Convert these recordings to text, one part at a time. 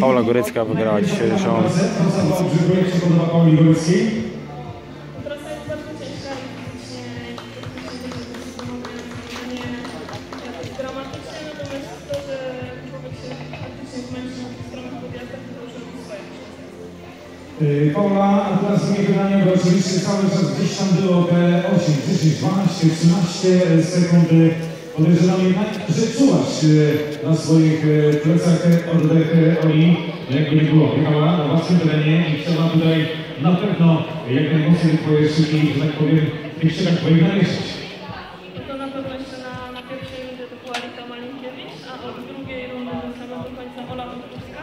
Paula Górecka wygrała dzisiejszą Paula, teraz drugie pytanie, bo oczywiście cały czas gdzieś tam było te 8, 10, 12, 13 sekund. Podejrzewam jednak, że czułaś yy, na swoich yy, plecach oddech yy, Oli, jakby nie było. Jechała na własnym terenie i chciała tutaj na pewno jak najmocniej twoje szyki, że tak powiem, tak powiem, namieszać. No to na pewno jeszcze na, na pierwszej rundzie to była Rita Malinkiewicz, a od drugiej rundy do samego końca Ola Wątkowska.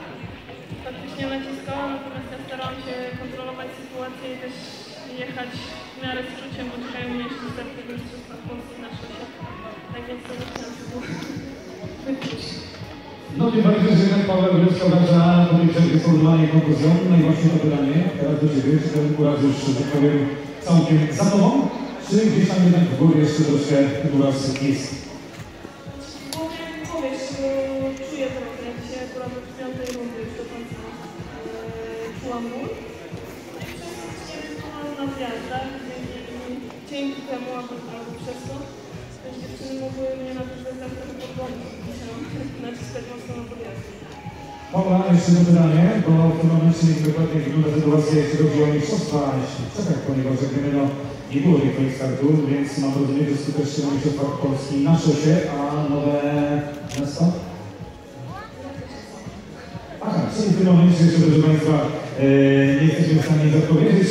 Faktycznie naciskała, natomiast ja starałam się kontrolować sytuację i też jechać w miarę z czuciem, bo czekają mnie jeszcze starty Mistrzostwa No tym bardziej, że jednak Paweł Gryzka uważa po tej przerwie spowodowanie kontuzją. No i właśnie to pytanie teraz do Ciebie, czy ten uraz już, że tak powiem, całkiem za Tobą, czy gdzieś tam jednak w głowie jeszcze troszkę uraz jest? Czuję jak się akurat od piątej rundy do końca e, czułam ból. No i przez nie wykonałam na zjazdach, dzięki, temu, albo, przez to, dziewczyny mogły mnie na tych trochę podgonić. Musiałam naciskać mocno na podjazdy. Paula, jeszcze jedno pytanie, bo w tym momencie dokładnie wygląda sytuacja, jeśli chodzi o mistrzostwa w Czechach, ponieważ jak wiemy, no, nie było tych startów, więc mam rozumieć, że skutecznie na mistrzostwach Polski na szosie, a nowe miasto? Aha, czyli w tym momencie proszę Państwa, e, nie jesteśmy w stanie odpowiedzieć,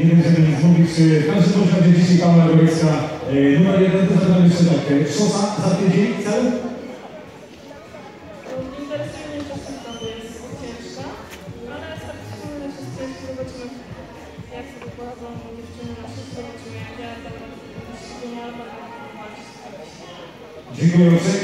czy nie będziemy nic mówić, czy w każdym bądź razie dzisiaj Paula Goryczka e, numer jeden, to zadam jeszcze tak, szosa za tydzień, cel? Z Dziękuję uprzejmie.